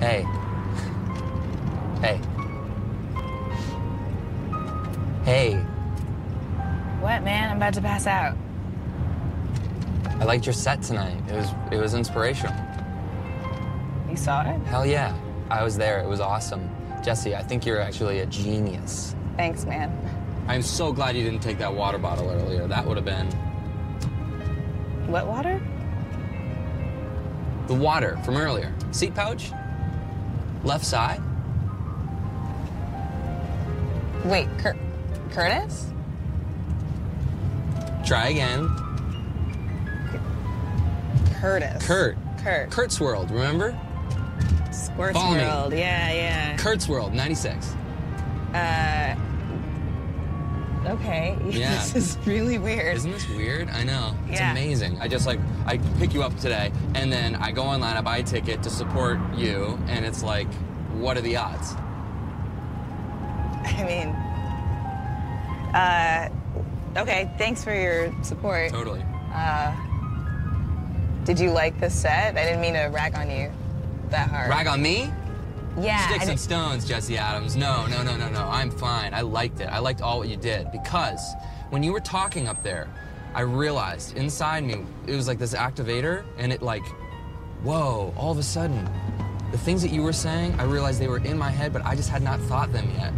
Hey. Hey. Hey. What, man? I'm about to pass out. I liked your set tonight. It was it was inspirational. You saw it? Hell yeah. I was there. It was awesome. Jessie, I think you're actually a genius. Thanks, man. I'm so glad you didn't take that water bottle earlier. That would have been What water? the water from earlier. Seat pouch? Left side? Wait, Cur- Curtis? Try again. Curtis. Kurt. Kurt. Kurt's World, remember? Squirts Follow me. World. Yeah, yeah. Kurt's World, 96. Uh. Okay. Yeah. this is really weird. Isn't this weird? I know. It's Yeah. amazing. I just like I pick you up today and then I go online, I buy a ticket to support you, and it's like, what are the odds? I mean. Uh. Okay. Thanks for your support. Totally. Uh. Did you like the set? I didn't mean to rag on you that hard. Rag on me? Yeah. Sticks and didn't- stones, Jessie Adams. No, no, no, no, no. I'm fine. I liked it. I liked all what you did because when you were talking up there, I realized inside me it was like this activator, and it like, whoa! All of a sudden, the things that you were saying, I realized they were in my head, but I just had not thought them yet.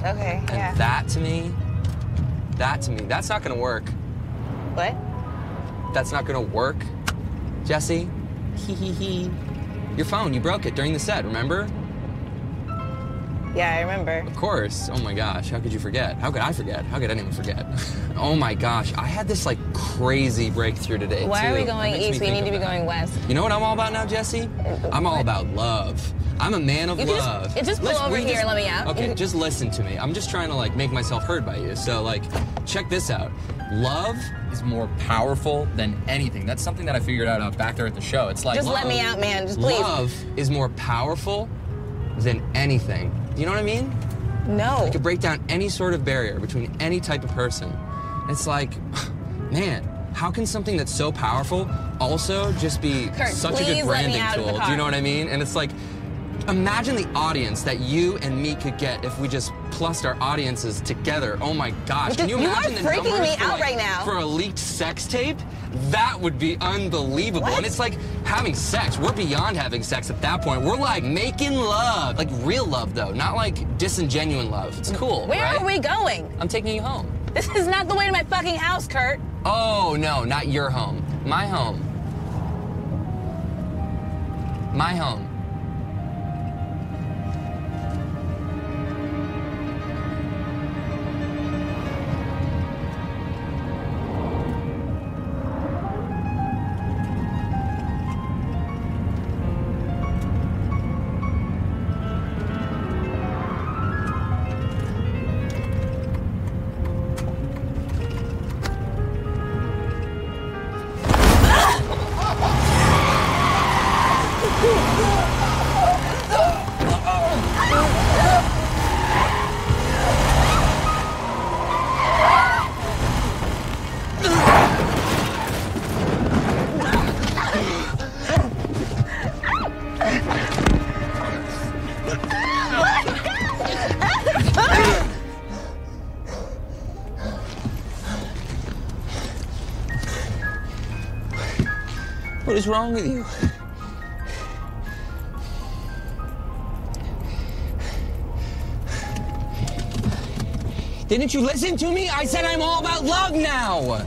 Okay. And yeah. that to me, that to me, that's not gonna work. what? That's not gonna work, Jessie. Hee hee hee. Your phone, you broke it during the set, remember? Yeah, I remember. Of course. Oh my gosh, how could you forget? How could I forget? How could anyone forget? oh my gosh, I had this like crazy breakthrough today. Why too. are we going east? We need to be going west. You know what I'm all about now, Jessie? I'm all about love. I'm a man of You just- love. you just pull over we here and let me out. Okay, just listen to me. I'm just trying to like make myself heard by you. So like, check this out. Love is more powerful than anything. That's something that I figured out out back there at the show. It's like Just let me out, man. Just please. Love is more powerful than anything. Do you know what I mean? No. It could break down any sort of barrier between any type of person. It's like, man, how can something that's so powerful also just be Kurt, such a good branding out of the tool? Do you know what I mean? And it's like, imagine the audience that you and me could get if we just plussed our audiences together. Oh my gosh. Can you you are imagine the freaking me out like- right now. For a leaked sex tape? That would be unbelievable. What? And it's like having sex. We're beyond having sex at that point. We're like making love. Like real love though, not like disingenuine love. It's cool. Where right? are we going? I'm taking you home. This is not the way to my fucking house, Kurt. Oh, no, not your home. My home. My home. What is wrong with you? Didn't you listen to me? I said I'm all about love now.